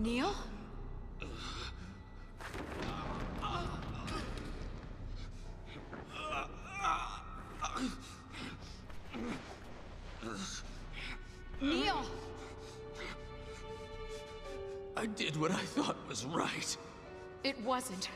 Neil? Neil! I did what I thought was right. It wasn't.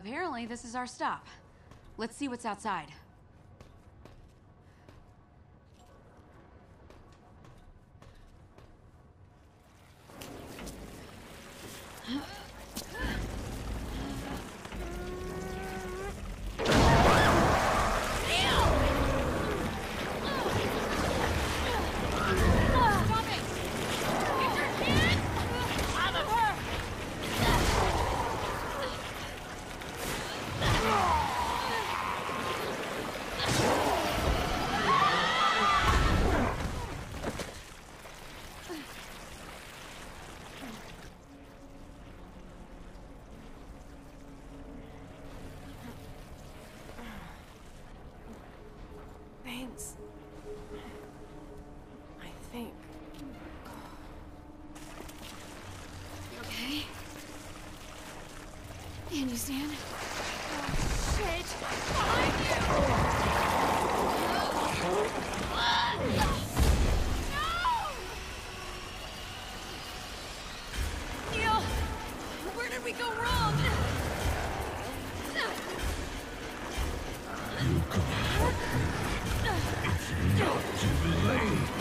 Apparently, this is our stop. Let's see what's outside. Can you stand? Oh, shit! Behind you! No! Neil! Where did we go wrong? Claire!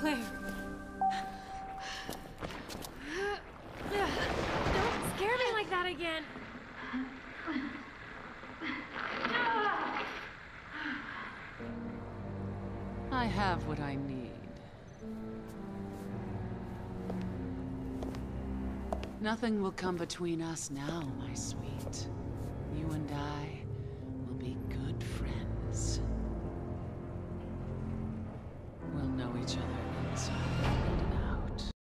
Claire. Don't scare me like that again. I have what I need. Nothing will come between us now, my sweet. You and I will be good friends. We'll know each other.